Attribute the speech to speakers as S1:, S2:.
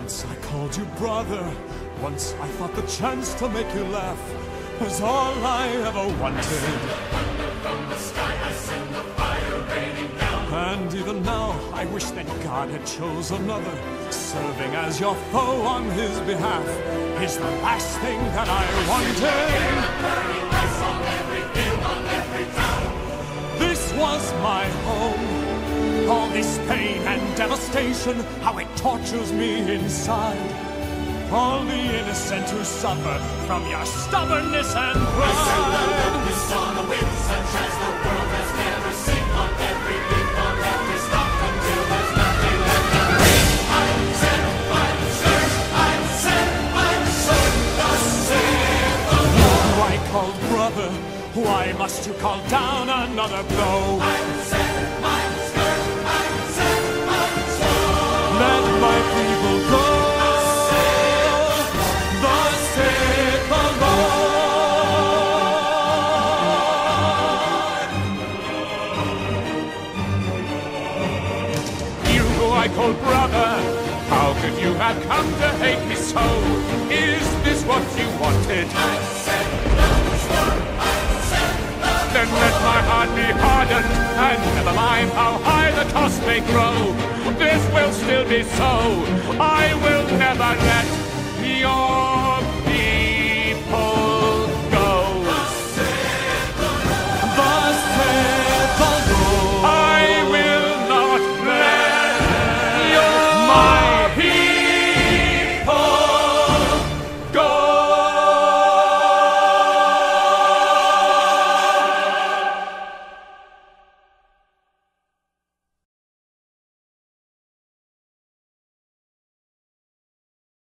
S1: Once I called you brother. Once I thought the chance to make you laugh was all I ever wanted. And even now, I wish that God had chose another. Serving as your foe on his behalf is the last thing that I wanted. This was my home. All this pain devastation, how it tortures me inside. All the innocent who suffer from your stubbornness and pride.
S2: This on the wind, such as the world has never seen. On every beat, on every stop, until there's nothing left to read. I send my sword, I send my sword, thus saith the Lord.
S1: Who I called brother, why must you call down another blow?
S2: I send my I
S1: call brother, how could you have come to hate me so? Is this what you wanted?
S2: I the
S1: Then let my heart be hardened, and never mind how high the cost may grow. This will still be so. I